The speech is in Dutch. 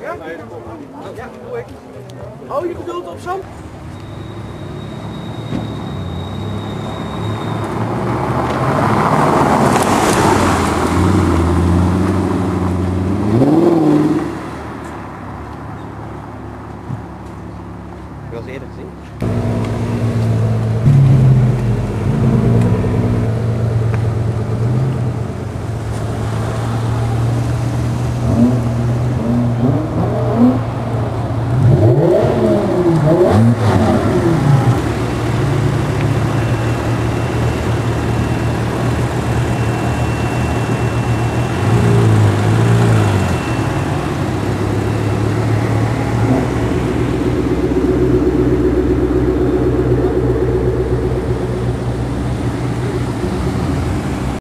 Ja? Ja, doe ik. oh, je bedoelt op, zand? wel eens eerder gezien.